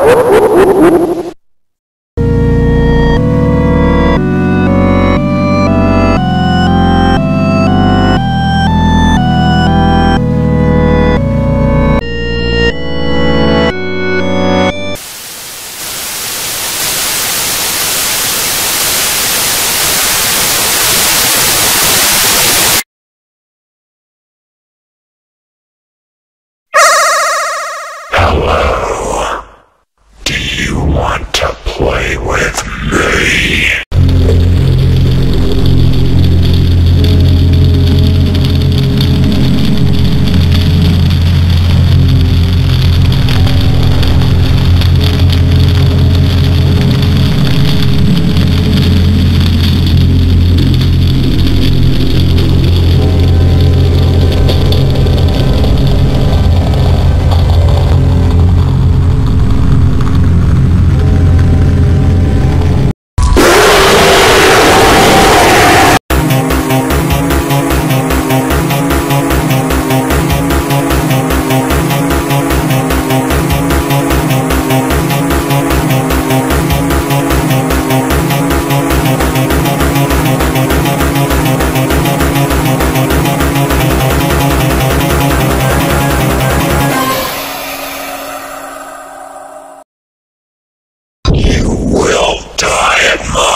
Oh, oh, oh, oh, oh. Right.